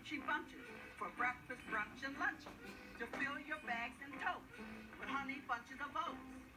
crunchy bunches for breakfast, brunch, and lunch to fill your bags and totes with honey bunches of oats.